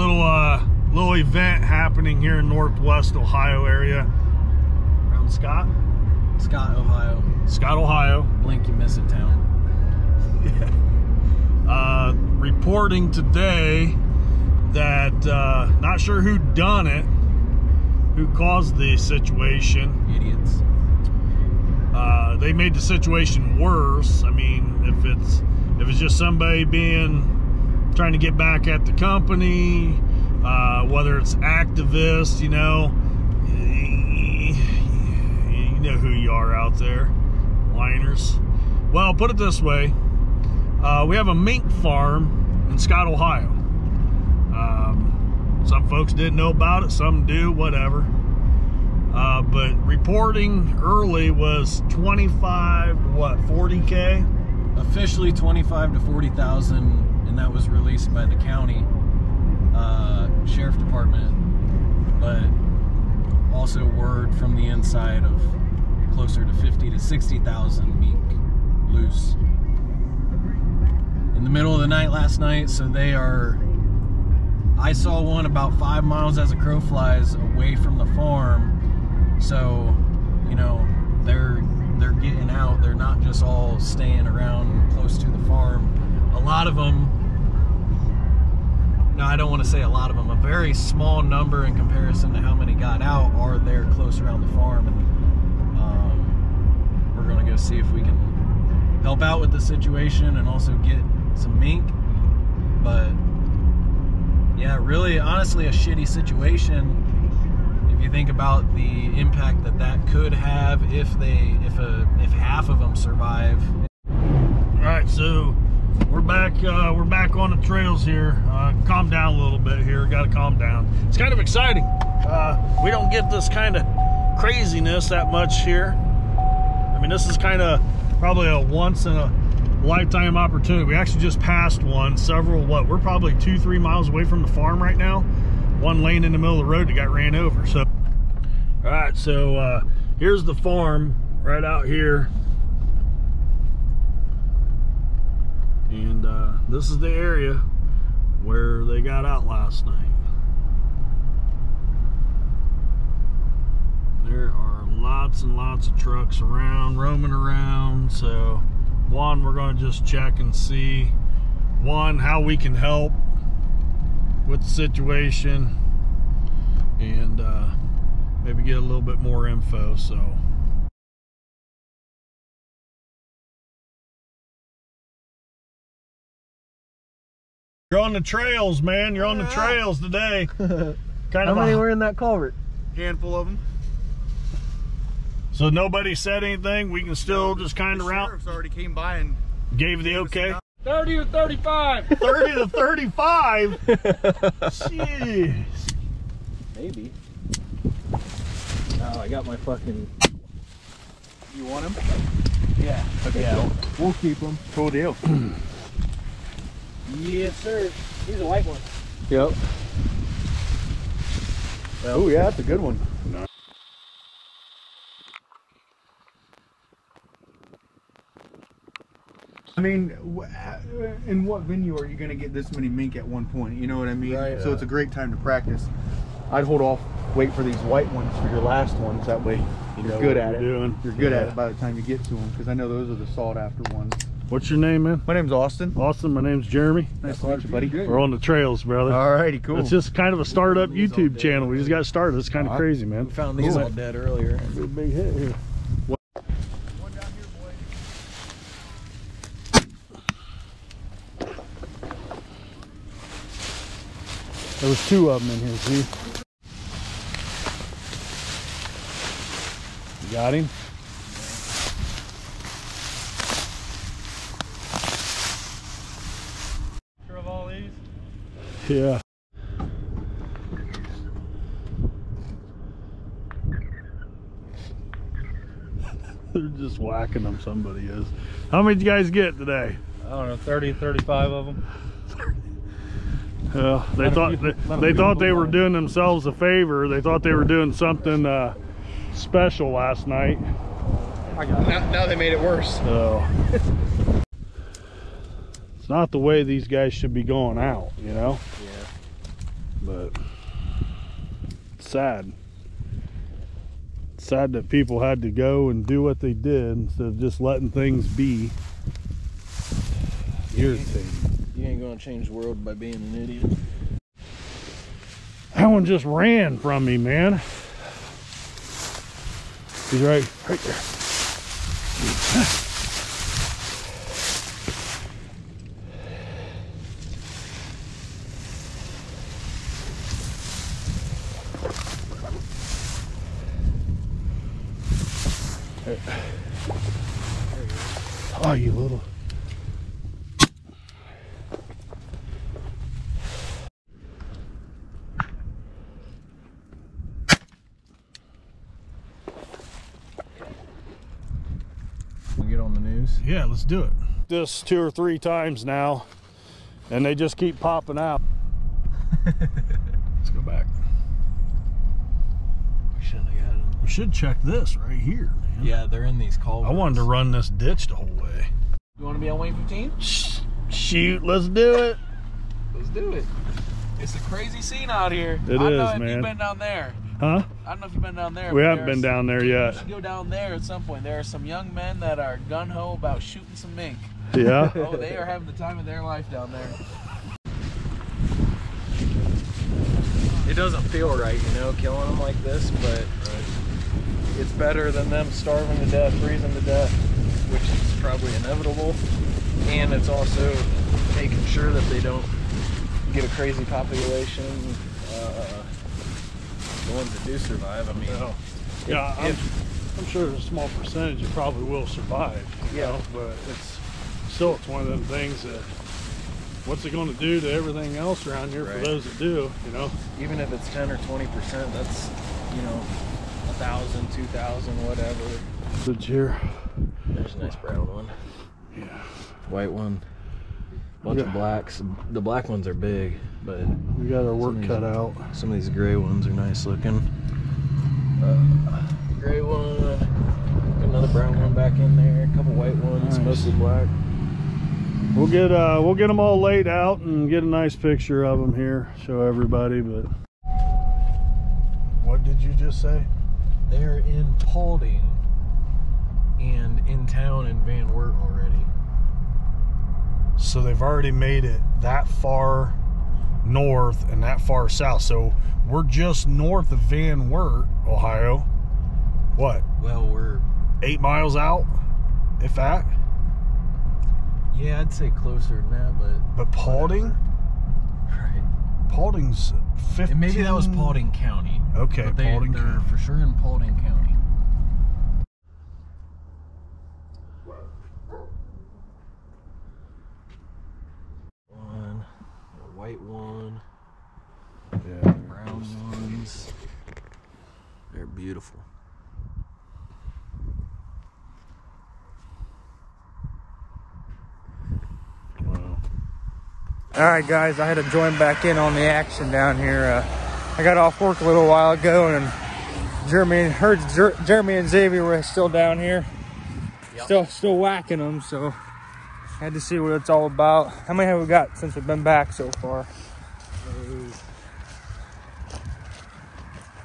little uh little event happening here in Northwest Ohio area. Around Scott, Scott, Ohio. Scott, Ohio. Blink, you miss it town. Uh, reporting today that uh, not sure who done it, who caused the situation. Idiots. Uh, they made the situation worse. I mean, if it's if it's just somebody being trying to get back at the company, uh, whether it's activists, you know, you know who you are out there, liners. Well, put it this way: uh, we have a mink farm in Scott, Ohio. Um, some folks didn't know about it, some do, whatever. Uh, but reporting early was 25, what, 40K? Officially 25 to 40,000, and that was released by the county uh, sheriff department. But also word from the inside of closer to 50 to 60,000 mink loose in the middle of the night last night. So they are. I saw one about five miles as a crow flies away from the farm. So, you know, they're they're getting out. They're not just all staying around close to the farm. A lot of them. No, I don't want to say a lot of them. A very small number in comparison to how many got out are there close around the farm, and um, we're gonna go see if we can help out with the situation and also get some mink. But yeah, really, honestly, a shitty situation. If you think about the impact that that could have if they, if a, if half of them survive. All right, so we're back. Uh, we're back on the trails here. Uh, calm down a little bit here. Got to calm down. It's kind of exciting. Uh, we don't get this kind of craziness that much here. I mean, this is kind of probably a once in a lifetime opportunity. We actually just passed one. Several what? We're probably two, three miles away from the farm right now. One laying in the middle of the road that got ran over. So, all right. So uh, here's the farm right out here. And uh, this is the area where they got out last night. There are lots and lots of trucks around, roaming around. So, one, we're going to just check and see, one, how we can help with the situation and uh, maybe get a little bit more info. So, You're on the trails, man. You're on the trails today. Kind How of many a- were in that culvert? handful of them. so nobody said anything. We can still just kind of the round. sheriffs already came by and Gave the gave okay. 30 or 35. 30 to 35. Jeez. Maybe. Oh, I got my fucking. You want him? Yeah. Okay, Yeah. cool. We'll keep him. Cool deal. Yes, sir. He's a white one. Yep. Well, Oh yeah, that's a good one. I mean, uh, in what venue are you going to get this many mink at one point? You know what I mean? Right. So it's a great time to practice. I'd hold off, wait for these white ones for your last ones. That way you're know good at it. you're doing. You're good at it by the time you get to them because I know those are the sought after ones. What's your name, man? My name's Austin. Austin. My name's Jeremy. Nice to meet you, buddy. We're on the trails, brother. Alrighty, cool. It's just kind of a startup YouTube channel. We just got started. It's kind of crazy, man. we found these Cool. all dead earlier. A big hit here. There was two of them in here, see? You got him? Sure of all these? Yeah. They're just whacking them, somebody is. How many did you guys get today? I don't know, 30, 35 of them. Yeah, they Let 'em thought keep- they, they thought they moving were doing themselves a favor. They thought they were doing something uh, special last night. I got it. now, now they made it worse. So it's not the way these guys should be going out, you know. Yeah. but sad. Sad that people had to go and do what they did instead of just letting things be. Irritating. You ain't gonna change the world by being an idiot. That one just ran from me, man. He's right, right there. Oh, you little. We get on the news. Yeah, let's do it. This two or three times now, and they just keep popping out. let's go back. We shouldn't have got them. We should check this right here, man. Yeah, they're in these calls. I wanted to run this ditch the whole way. You want to be on Wayne 15? Sh- Shoot, let's do it. Let's do it. It's a crazy scene out here. It I don't know is, if man. you've been down there. Huh? I don't know if you've been down there. We haven't been there's- down there You yet. should go down there at some point. There are some young men that are gun ho about shooting some mink. Yeah. Oh, they are having the time of their life down there. It doesn't feel right, you know, killing them like this, but it's better than them starving to death, freezing to death, which is probably inevitable. And it's also making sure that they don't get a crazy population. Uh, the ones that do survive, I mean, Yeah. if- Yeah, I'm, if- I'm sure there's a small percentage that probably will survive. you Yeah. know, but it's still it's one of them things that what's it going to do to everything else around here for those that do? You know. even if it's 10 or 20 percent that's you know a thousand two thousand whatever Good here. there's a nice brown one Yeah. white one bunch Yeah. of blacks the black ones are big but We got our work cut these- out. some of these gray ones are nice looking uh, gray one another brown one back in there a couple white ones Nice. mostly black We'll get uh we'll get them all laid out and get a nice picture of them here, show everybody. But what did you just say? They're in Paulding and in town in Van Wert already So they've already made it that far north and that far south. So we're just north of Van Wert, Ohio. What? well we're Eight miles out, if that. Yeah, I'd say closer than that, but But Paulding, right. Paulding's 15. And maybe that was Paulding County. Okay, but they, Paulding they're County. for sure in Paulding County. One, white one, Yeah. brown ones. They're beautiful. All right, guys, I had to join back in on the action down here. Uh, I got off work a little while ago, and Jeremy and heard Jer- Jeremy and Xavier were still down here, still still whacking them. So had to see what it's all about. How many have we got since we've been back so far?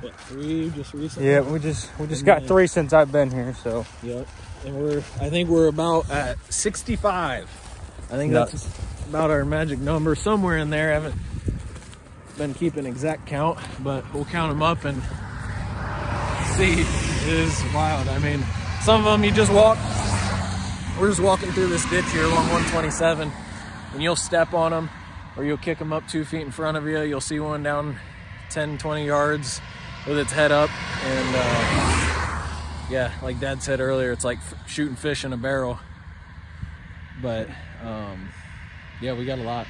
What, three just recently? Yeah, we just we just got three since I've been here. So Yep. And we're, I think we're about at 65. I think Yeah. that's about our magic number, somewhere in there. I haven't been keeping exact count, but we'll count them up and see. It is wild. I mean, some of them you just walk. We're just walking through this ditch here along 127, and you'll step on them, or you'll kick them up two feet in front of you. You'll see one down 10, 20 yards with its head up, and uh, yeah, like Dad said earlier, it's like f- shooting fish in a barrel. But um, yeah, we got a lot.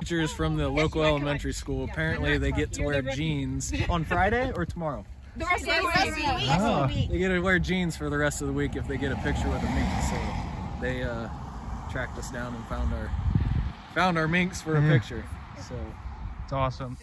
Teachers from the local elementary school apparently they get to wear jeans on Friday or tomorrow. The rest of the week. They get to wear jeans for the rest of the week if they get a picture with a mink. So they uh, tracked us down and found our found our minks for a picture. So it's awesome.